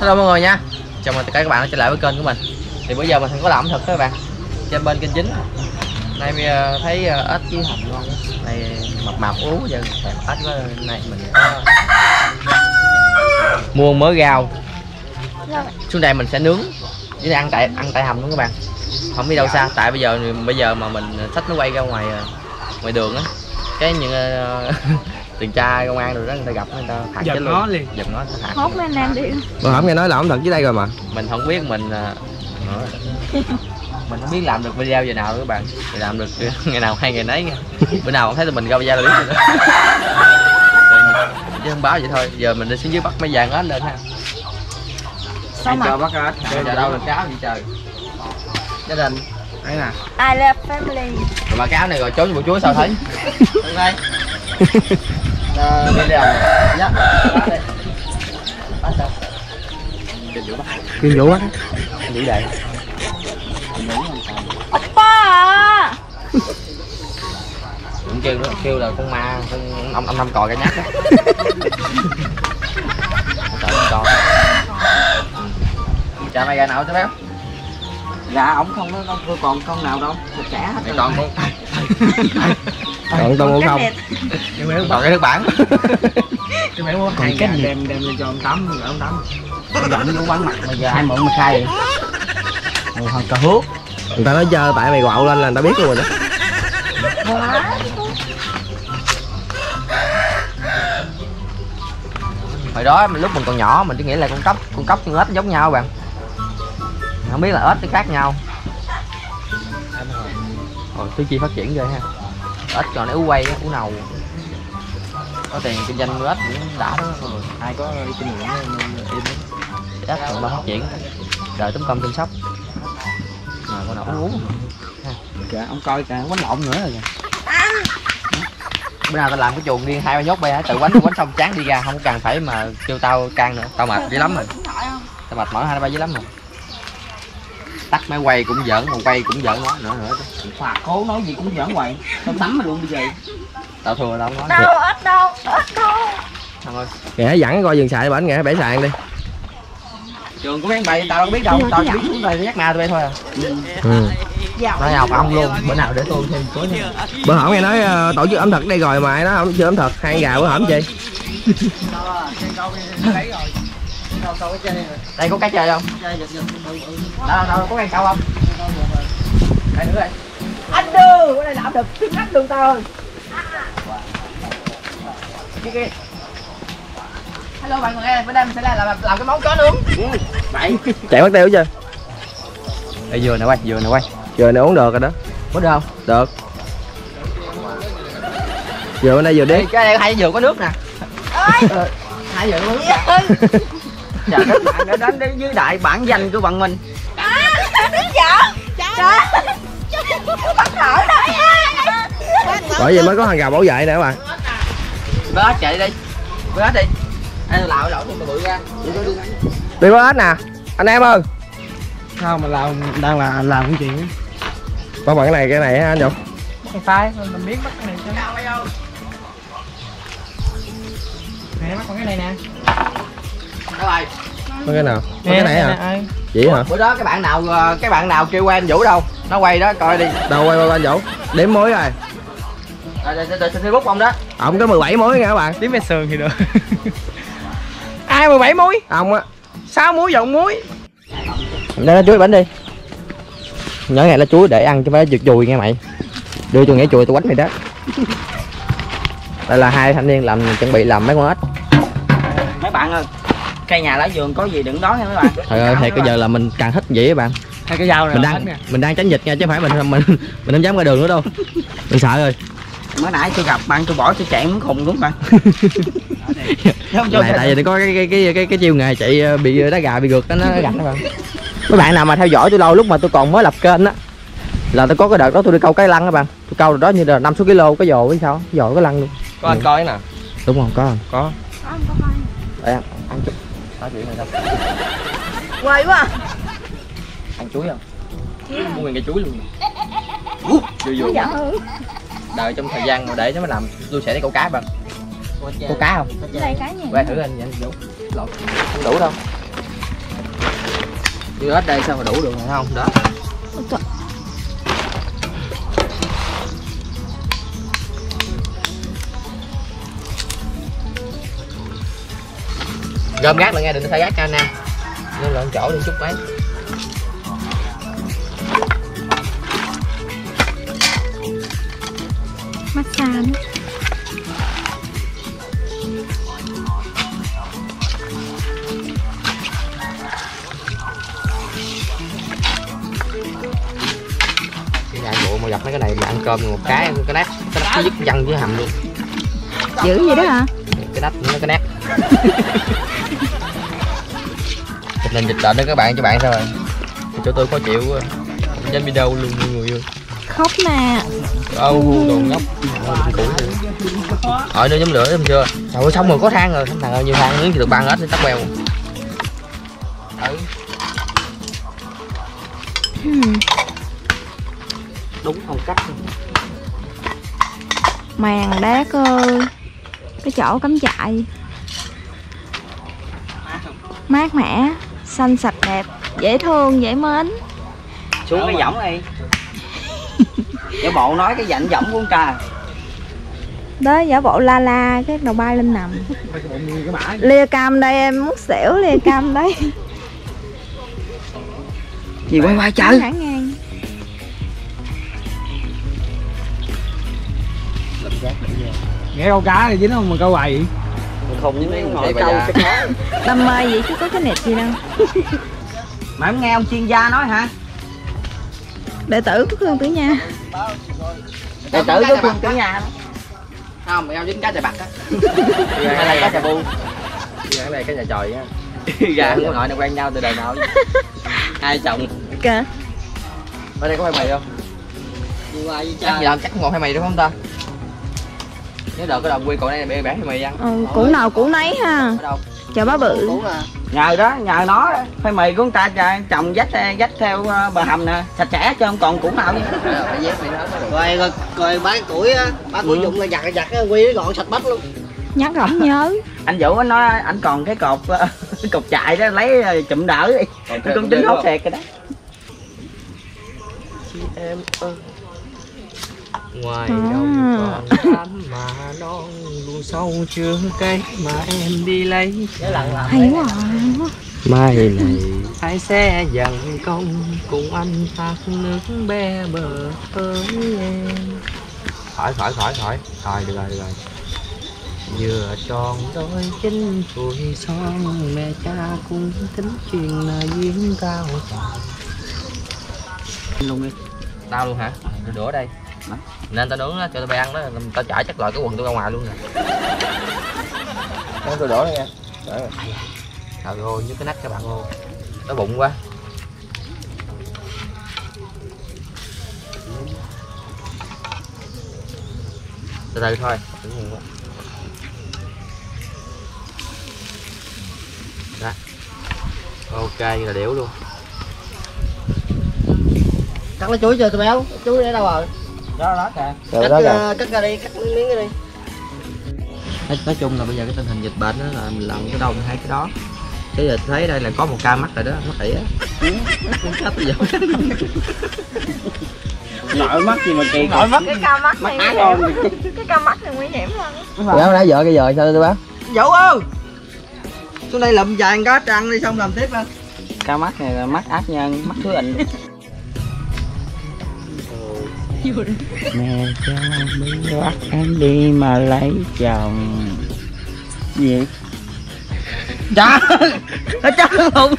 Hello mọi người nha. Chào mừng tất cả các bạn đã trở lại với kênh của mình. Thì bây giờ mình có làm ẩm thực các bạn. Trên bên kênh chính. Nay mình thấy ờ, ếch với hầm ngon. Này, mập mạp ú giờ thèm ếch quá ờ, Này mình có Mua mớ rau. Xuống đây mình sẽ nướng. Với ăn tại ăn tại hầm luôn các bạn. Không đi đâu xa Tại bây giờ bây giờ mà mình xách nó quay ra ngoài ngoài đường á. Cái những tuần tra công an rồi đó người ta gặp người ta phạt Giật chết nó luôn liền. giật nó phạt hốt mấy anh em đi. Mà hổng nghe nói là ẩm thực dưới đây rồi mà. Mình không biết mình à, mình không biết làm được video giờ nào nữa các bạn. Thì làm được ngày nào hay ngày nấy nha. Bữa nào không thấy tụi mình ra video là biết rồi đó. Chứ không báo vậy thôi. Giờ mình đi xuống dưới bắt mấy vàng ếch lên ha. Sao mà? Bắt ếch giờ, giờ đâu được cáo gì trời. Gia đình. Đấy nè. I love family. Rồi mà cáo này rồi trốn bộ chuối sao thấy? Đây Ờ, đi đâu nhá. Kiên Vũ á. Vũ đệ Oppa cũng kêu đó, kêu là con ma con ông ông năm còi cái nhát đó sợ con còi chào mày gà nào cho béo Dạ ổng không có con còn con nào đâu. Thịt trẻ hết còn con Còn tao mua không? còn cái nước bản. Chứ mày mua hai đem đem lên cho ông Tắm rồi ông Tắm Giận vô quán mặt mà giờ ai mượn mà khai. Vậy Rồi thằng cà hút Người ta nói chơi tại mày quạo lên là người ta biết luôn rồi đó. Hồi đó mình lúc mình còn nhỏ mình chỉ nghĩ là con cóc con cóc con ếch giống nhau bạn không biết là ếch nó khác nhau. Rồi tư chi phát triển ghê ha. Ếch còn nó ú quay ú nầu có tiền kinh doanh ếch cũng đã đó. Rồi ai có kinh nghiệm im ếch? Còn bao phát triển. Đợi tấm công chăm sóc. Mà con nào ú ú Kìa ông coi kìa quánh lộn nữa rồi kìa. Bữa nào tao làm cái chuồng riêng hai ba nhốt bay tự quánh quánh xong chán đi ra không cần phải mà kêu tao can nữa. Tao mệt dữ lắm rồi. Tao mệt mỏi hai ba dữ lắm rồi tắt máy quay cũng giỡn mà quay cũng giỡn nó nữa nữa Hòa cố nói gì cũng giỡn hoài. Tao tắm mà luôn bây giờ. Tao thua không nói đâu ít đâu ít đâu. Thằng ơi Nghe dẫn coi dừng xài bển nghe bể sàn đi. Trường của mấy bay tao đâu biết đâu. Tao chỉ biết xuống đây dắt ma tụi bay thôi à. Ừ. nói học ông luôn bữa nào để tôi thêm cuối thêm. Bữa hổm nghe nói ờ, tổ chức ẩm thực đây rồi mà nói không chưa ẩm thực? Hai con gà bữa hổm chi đây có cái chơi không? Đâu đâu có cái câu không? Đây nữa đây anh đưa cái này làm được. Tiếng ách đường tao ơi cái cái. Hello bạn người em bữa nay mình sẽ làm làm, làm cái món chó nướng. Chạy mất tiêu chưa? Đây vừa nè quay vừa nè quay. Giờ này uống được rồi đó. Có được không? Được. Giờ bên đây vừa đi. Cái này hai vừa có nước nè. Ờ, hai vừa có nước Chào các bạn đã đến đến với đại bản danh của bạn mình. Tiếng vợ trời bắt thở đấy Bởi vì mới có thằng gà bảo vệ nè các bạn. Bớt chạy đi bớt đi. Ê, lạo lẩu tôi bự ra. Đi bớt nè. Anh em ơi. Sao mà làm đang là làm cái chuyện á Bao bằng cái này cái này hả anh Dũng. Không phải mình biến bắt cái này cho Nè bắt con cái này nè Có cái nào? Có cái này hả? Vậy hả? Bữa đó cái bạn nào ờ, cái bạn nào kêu quen vũ đâu? Nó quay đó coi đi. Đâu quay qua anh Dũng Đếm mối rồi. Rồi rồi facebook ông đó. Ổng có 17 mối nha các bạn. Tím về sườn thì được. Ai 17 muối? Ông á. 6 muối dọn muối. Để nó chuối bánh đi. Nhớ ngày là chuối để ăn không phải giật chùi nghe mày. Đưa cho nghĩa chùi tôi quánh mày đó. Đây là hai thanh niên làm chuẩn bị làm mấy con ếch. Mấy bạn ơi Cây nhà lá vườn có gì đừng đón nha mấy bạn. Trời ơi thì bây giờ là mình càng thích vậy các bạn. Hai cái dao này Mình đang mình đang tránh dịch nha chứ không phải mình mình mình không dám ra đường nữa đâu. Mình sợ rồi. Mới nãy tôi gặp bạn tôi bỏ tôi chạy muốn khùng đúng bạn? Này tại vì nó có cái cái cái cái, cái chiêu nghề chạy ờ, bị đá gà bị gượt đó nó gạch đó bạn mấy bạn nào mà theo dõi tôi lâu lúc mà tôi còn mới lập kênh á là tôi có cái đợt đó tôi đi câu cái lăng các bạn. Tôi câu được đó như là năm số kg cái dồ với sao dồ cái lăng luôn. Có anh coi nè. Đúng không? Có. Không có Không có coi. Nói chuyện này đâu quay quá à. ăn chuối không mua nguyên cây chuối luôn vừa vừa Dạ hư. đợi trong thời gian mà để nó mới làm tôi sẽ đi câu cá bạn câu cá không Đây cái gì? quay thử anh vậy đủ lộn không đủ đâu Đưa hết đây sao mà đủ được không? Đó. Gom gác lại nghe đừng thay gác cho anh em. Nên lộn chỗ đi chút mấy. massage bộ mà gặp mấy cái này mà ăn cơm một cái cái nát cái nát nó dứt văng dưới hầm luôn. dữ vậy đó hả cái nắp nó cái nát. Chụp hình dịch bệnh đó các bạn cho bạn sao rồi? Chỗ tôi khó chịu quá. Trên video luôn mọi người ơi. Khóc nè ô đồ ngốc. Rồi đưa nhóm lửa em chưa? Trời ơi xong rồi có than rồi. Thằng ơi nhiều than miếng thì được ban hết nên tắt bèo. Ừ. Đúng phong cách. Màng đát ơi cái chỗ cắm trại. Mát mẻ xanh sạch đẹp dễ thương dễ mến. Xuống cái giỏng đi. Giả bộ nói cái dạnh giỏng của con trà đó giả bộ la la cái đầu bay lên nằm. Lia cam đây em muốn xỉu lia cam đấy. Gì quay quay chơi nghe câu cá thì dính không mà câu bày không với mấy ngồi câu cái khó đam mê vậy chứ có cái nịt gì đâu. Mà em nghe ông chuyên gia nói hả? Đệ tử của Khương Tử Nha. Đệ tử của phương tử nhà không em dính cá chà bạc á. Hay là cá chà bu. Cái này cái nhà tròi á. Gà của nội nó quen nhau từ đời nào. Hai chồng. Kìa. Ở đây có phải mày không? Chắc gì chắc ngọt hay mày đúng không ta nhớ đợt cái đầu quy cậu này bị bán hay mày ăn ừ, củ nào củ nấy ha. Chào bá bự. Nhờ đó nhờ nó đó. phơi mì của con ta trồng dách dách theo ờ, bờ hầm nè. Sạch sẽ chứ không còn củ nào nữa. phải dép mày hết rồi rồi rồi, bán củi á bán củi dụng là giặt giặt cái quy nó gọn sạch bách luôn. Nhắc rỗng nhớ. Anh vũ anh nói anh còn cái cột ờ, cột chạy đó lấy ờ, chụm đỡ. Đi con tính hốt thiệt rồi đó. Em ơi ngoài À. đồng còn mà non luôn sâu chưa cây mà em đi lấy. Hay quá à. mai này hãy sẽ dần công cùng anh thác nước be bờ với em. Khỏi khỏi khỏi khỏi thôi được rồi được rồi. Vừa tròn đôi chín tuổi son mẹ cha cũng tính chuyện là duyên cao luôn đi. Tao luôn hả? Đũa đây nên tao nướng á cho tao bay ăn đó tao chở chắc loại cái quần tôi ra ngoài luôn nè. Để tôi đổ đây nha trời ơi như cái nách các bạn ơi. Nó bụng quá. Từ từ thôi. Đừng quá. đó ok là đểu luôn. Cắt lấy chuối chưa tụi béo. Chuối để đâu rồi đó đó kìa. Cắt ờ, cắt ra đi cắt miếng miếng ra đi. Nói, nói chung là bây giờ cái tình hình dịch bệnh đó là mình làm cái đâu mình hay cái đó. Cái giờ thấy đây là có một ca mắc rồi đó nó tỉa cũng sắp bây giờ nội mắt gì mà kỳ nội mắt cái ca mắt này nguy hiểm cái ca mắt này nguy hiểm lắm. Béo nãy giờ cái giờ sao tôi béo dẫu ơi xuống đây lụm vàng cá trăng đi xong làm tiếp lên ca mắt này là mắt ác nhân mắt thứ ảnh mẹ cho đi bắt em đi mà lấy chồng gì trời nó chắc không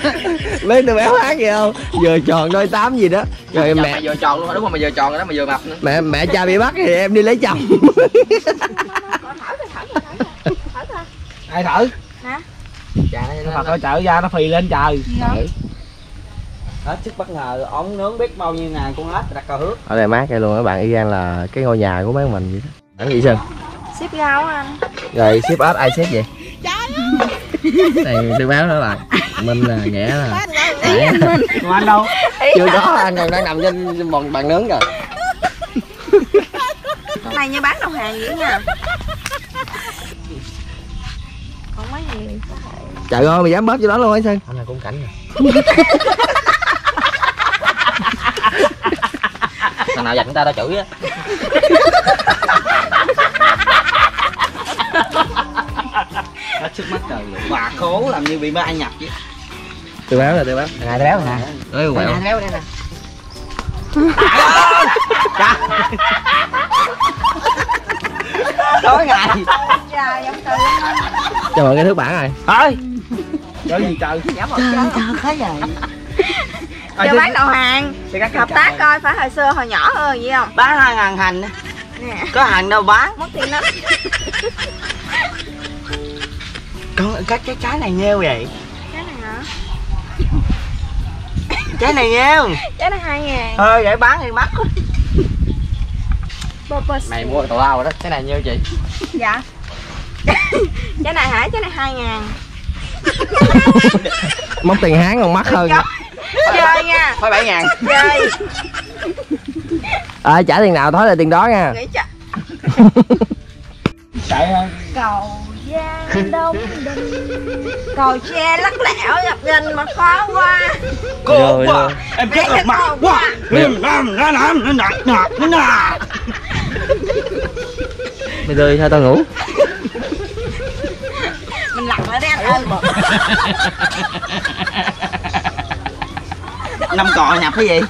mấy tôi béo hát gì không giờ tròn đôi tám gì đó rồi mẹ mày giờ tròn luôn đúng không mày giờ tròn rồi đó mày giờ mập nữa mẹ mẹ cha bị bắt thì em đi lấy chồng ai thử cha nó mà coi chợ ra nó phì lên trời hết sức bất ngờ. Ống nướng biết bao nhiêu ngàn con lát đặt cờ hước. Ở đây mát đây luôn các bạn y gan là cái ngôi nhà của mấy mình vậy đó. Anh gì sơn ship rau á anh. Rồi ship ớt ai ship vậy? Này tôi báo đó là minh là nghĩa là ý anh minh. Còn anh đâu? Chưa có anh còn đang nằm trên bàn, bàn nướng rồi này như bán đồng hàng vậy nha. Không có gì trời ơi mày dám bóp cho đó luôn hả sơn. Anh là cũng cảnh nè thằng nào dành người ta tao chửi á Hết sức mắt trời luôn. Bà khố làm như bị ba nhập vậy. từ béo rồi từ béo ngày béo nè ơi quẹo béo đây nè Tối ngày. trời trời cho mọi người thước bản rồi Thôi. Trời gì trời. chơi Trời khá vậy. Cho bán đầu hàng. Hợp tác coi phải hồi xưa hồi nhỏ hơn vậy không? Bán hai ngàn hành. nè. Có hàng đâu bán. mất tiền lắm Con cái cái trái này nhiêu vậy? cái này hả? Trái này nhiêu? cái này hai ngàn. Thôi vậy bán thì mắc mày mua tàu lao rồi đó cái này nhiêu chị. Dạ. Cái này hả? Cái này hai ngàn. Móc tiền hán còn mắc hơn chơi nha. Thôi bảy ngàn. Chơi. À, trả tiền nào thói là tiền đó nha. Chạy cầu giang đông đình. Cầu tre lắc lẻo gặp gần mà khó qua. Cô Rồi, quá. rồi. Em chết lật mặt quá. Em làm ra làm nó nạt nạt nó nạt. mày rơi sao tao ngủ? Mình lặt lại đây anh ơi Năm cọ nhập cái gì?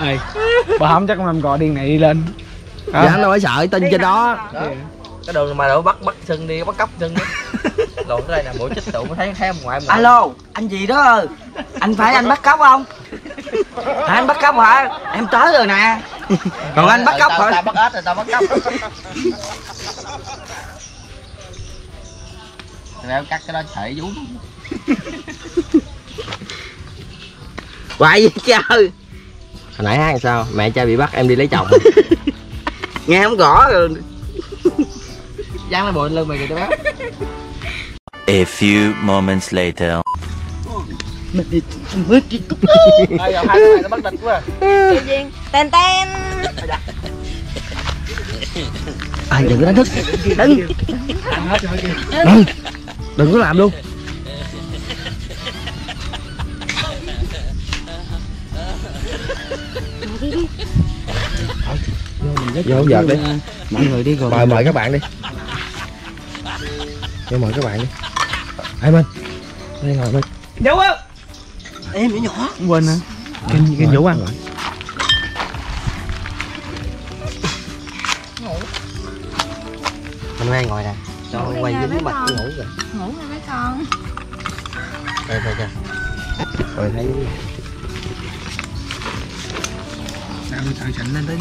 ê bà không chắc con làm cò điên này đi lên. Dạ anh đâu phải sợ tin trên đó. Cái đường mà đổ bắt bắt sưng đi bắt cóc sưng lộn tới đây nè mũi chích tụ mới thấy thấy ông ngoại ông Alo, anh gì đó? Anh phải anh bắt cóc không? Hả, anh bắt cóc hả? Em tới rồi nè. Còn anh bắt cóc tao, hả? tao bắt ếch rồi tao bắt cóc Tao cắt cái đó sợi vú. Vậy trời. Hồi nãy hát sao? Mẹ cha bị bắt em đi lấy chồng. Nghe không gõ rồi. Dán lên bụi lưng mày kìa tao béo. A few moments later. Ê, giờ hai cái này nó bắt địch quá. Tên tên. À, đừng có đánh thức đừng đừng đừng có làm luôn. Vô giật đi. Mọi người đi rồi. Mời mời các bạn đi. Vô mời các bạn đi. Ai minh đây ngồi minh Vũ ơi. Em nhỏ nhỏ. Quên hả? Kinh kinh vũ ăn hôm nay ngồi nè cho Ngủ đi quay dính mấy mặt con. ngủ rồi ngủ nha mấy con. Đây đây đây. Rồi thấy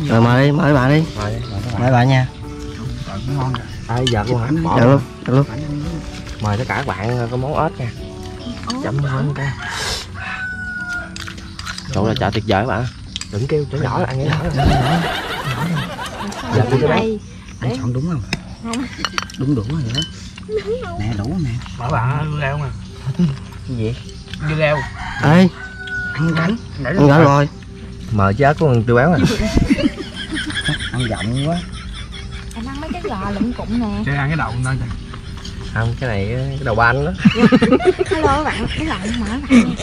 rồi mời đi mời bạn đi. Mời đi, mời các bạn. Mời bà nha. Cũng ngon rồi. Ai giờ luôn hả Bỏ giờ luôn giờ luôn. Phải ăn mời tất cả các bạn có món ếch nha. Chấm món cái chỗ là chợ tuyệt vời các bạn. Đừng kêu chỗ nhỏ là ăn cái nhỏ rồi Dạ, đi cho đây Anh chọn đúng không? Không. Đúng đủ rồi đó Nè đủ nè. Mở bà dưa leo mà cái gì? Dưa leo ê. Ăn cánh ăn gỏi rồi. Mời chứ của con tiêu béo nè Ăn giọng quá. Anh ăn mấy cái gò lụm cụm nè. Chơi ăn cái đầu thôi không cái này cái đầu ba anh đó. Hello các bạn cái gò mở bạn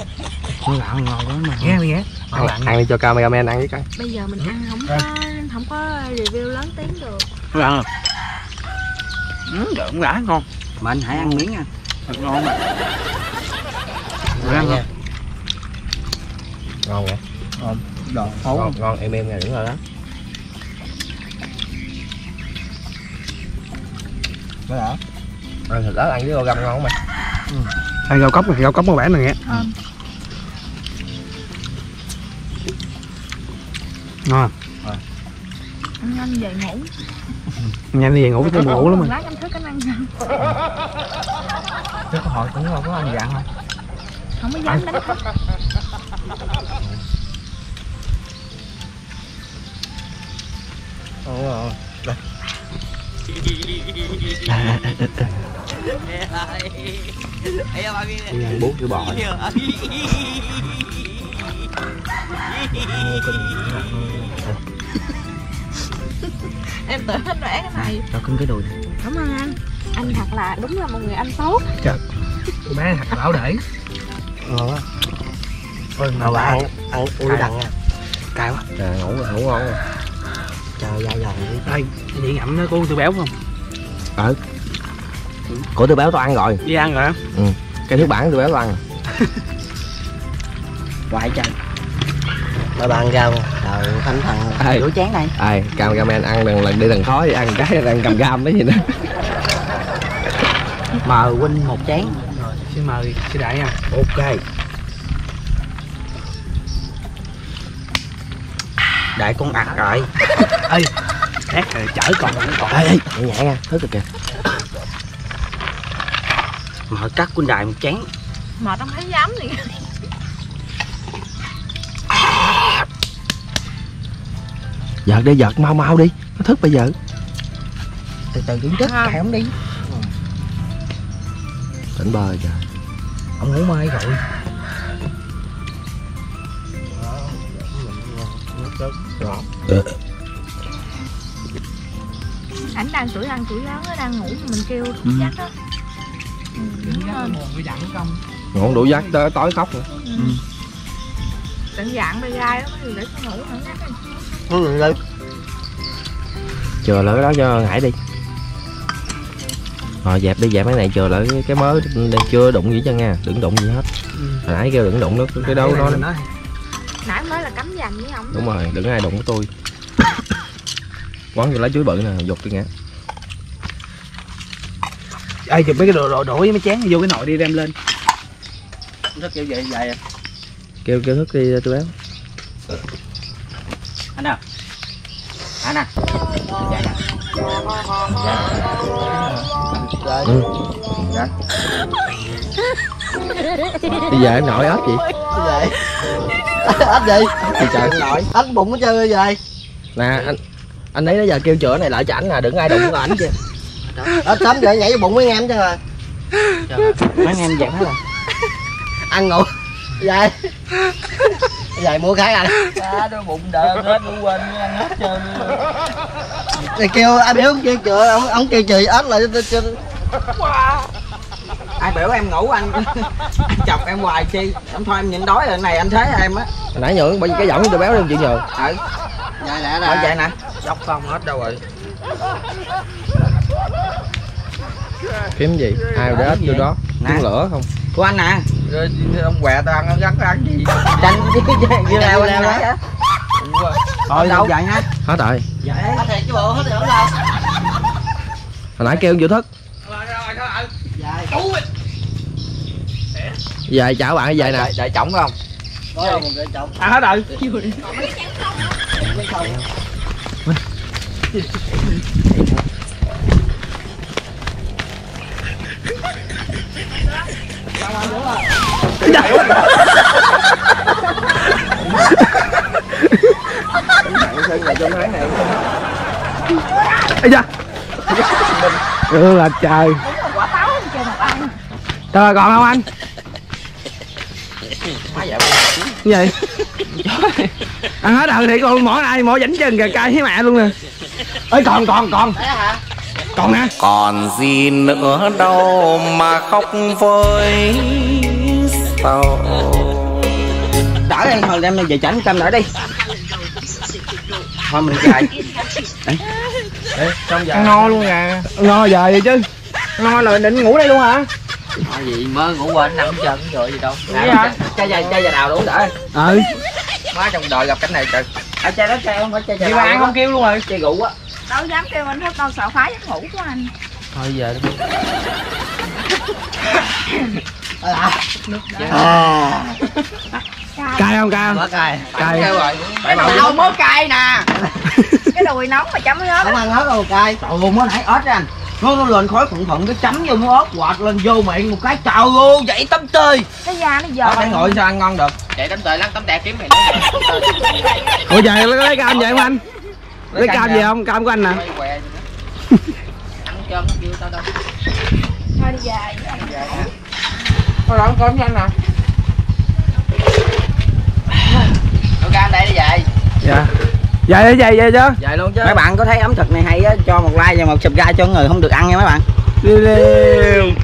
Ăn gạo ngon quá mà. Nghe đi nghe ăn, ăn đi cho cameraman ăn với coi. Bây giờ mình ăn không có không có review lớn tiếng được. Ăn không? Ừ, đỡ cũng đã ngon. Mà anh hãy ăn miếng nha. Thật ngon mà. Rồi ăn nha. không? ngon vậy Đồ thấu ngon, ngon. Em em nè đúng rồi đó. Có đã ăn thịt ớt ăn với rau găm ngon mà. Ăn rau cốc này, rau cốc một bản này nghe. Ngon. Anh nhanh về ngủ. Nhanh đi về ngủ, tôi ngủ lắm mà. lát anh thức anh ăn không Chứ có hỏi cũng không có ăn dạng không? Không có dám đánh thức. Đúng rồi Đi ăn chữ bò em tự anh vẽ cái này. Cho cưng cái đùi cảm ơn anh. Anh thật là đúng là một người anh tốt. Cô bé thật lão để ngon quá Ôi mà bà ăn ăn ui đằng nha. Cay quá. À, ngủ ngủ ngon rồi dao giòn đi Đây Vậy ngậm nó cô tôi béo không? Của tôi béo tôi ăn rồi. Đi ăn rồi cái thứ bản tôi béo tôi ăn. Quại chân bà bạn rau rồi thánh thần Ê. rửa chén này ai? Cameraman ăn lần lần đi lần khó thì ăn cái đang cầm gam đấy gì nữa mời huynh một chén. Rồi xin mời sư đại nha. Ok. Đại con ạc rồi. Khác rồi chở còn còn. Ê ê nhẹ nhẹ nha thức rồi kìa. Mời cắt quân đại một chén. Mà không thấy dám gì giật đi giật mau mau đi. Nó thức bây giờ. Từ từ đứng Không. cài không đi. Tỉnh bơi kìa. Ông ngủ mê rồi. Ảnh đang tuổi ăn tuổi lớn nó đang ngủ mà mình kêu Ừ. ừ, dặn không? Ngủ đủ giấc tới tối khóc nữa tận dạng bê gai đó có gì để ngủ nữa ừ, đi chờ lại cái đó cho ngải đi. Rồi dẹp đi dẹp cái này chờ lại cái, đang chưa đụng gì cho nha. Đừng đụng gì hết. Hồi nãy kêu đừng đụng nó cái đâu nó nói. Nãy mới là cấm dành với ông. Đúng rồi đừng ai đụng với tôi. Quán vô lá chuối bự nè dục đi nghe Ê chụp mấy cái đồ, đồ đổ với mấy chén vô cái nồi đi đem lên. Thức kiểu vậy vậy à. kêu kêu thức đi tôi béo anh nào. Anh à ừ. bây giờ em nội ớt gì vậy? Ếch gì Thì trời. nội. Ếch bụng hết trơn vậy. Nè anh anh ấy nãy giờ kêu chữa này lại cho ảnh nè đừng ai đụng vào ảnh chứ ếch sớm vậy nhảy vô bụng mấy em chứ rồi. Mấy anh em dặn hết rồi. Ăn ngủ. Vậy vậy mua cái anh. À, đôi bụng đỡ hết nó quên ăn hết trơn thì kêu ai biểu kêu chữa ông ông kêu chửi ếch lại cho cho ai biểu em ngủ anh? Anh chọc em hoài chi? Em thôi em nhịn đói rồi này anh thế em á. Hồi nãy nhường bởi vì cái giọng tôi béo lên chịu nhường. Ừ. Vậy nè nè vậy nè dốc không hết đâu rồi. Kiếm gì? Ai để ếch vô đó? Kiếm lửa không? Của anh nè rồi ông què tao ăn gắt ăn gì? Tranh với leo anh nãy á Thôi đâu vậy ha hết rồi. Vậy hết thiệt chứ bộ hết rồi đâu hồi nãy kêu vô thức. Vậy về chào bạn về nè. Đợi chổng không? Ăn hết rồi Ây da. Ừ là trời. Quả táo không chơi mà ăn Trời còn không anh? Cái gì? Ăn hết rồi thì con mỏ ai mỏ dảnh chân kìa cay với mẹ luôn nè. Ơi còn còn còn. Còn nè Còn gì nữa đâu mà khóc với sầu đỡ đi thôi đem về chảnh cam đỡ đi. Thôi mình dài ăn no luôn nè. No giờ vậy chứ? No là định ngủ đây luôn hả? Thôi gì mơ ngủ quên nằm chân rồi gì đâu. Vậy hả? chai dài chai dài đào đủ đỡ ừ. Má trong đời gặp cảnh này trời. à, chai đó chai không phải chai dài chị ba ăn không kêu luôn rồi. Chai rượu á. Đâu dám kêu anh hết đâu sợ phá giấc ngủ của anh. Thôi giờ à cay không cay không? Cay. Cay. Rồi. phải đâu mới cay. nè. Cái đùi nóng mà chấm ớt không ăn hết đâu cay. Trời ơi mới nãy ớt anh. Nó nó lên khói phận phận cái chấm vô muỗng ớt quạt lên vô miệng một cái. Trời ơi vậy tấm tơi. Cái da nó giòn ớt đang ngồi sao ăn ngon được? Chạy tấm tời lăn tấm tẹt kiếm mày ủa giờ lấy, cam vậy không anh? Lấy cam gì không? cam của anh nè. Vậy. Ăn chân kêu tao đâu. thôi đi dài thôi đó con cho anh nè. Đâu ra đây đi vậy. dạ. Vậy vậy vậy vậy chứ? Dài luôn chứ. Mấy bạn có thấy ẩm thực này hay á cho một like và một subscribe cho người không được ăn nha mấy bạn. Đi đi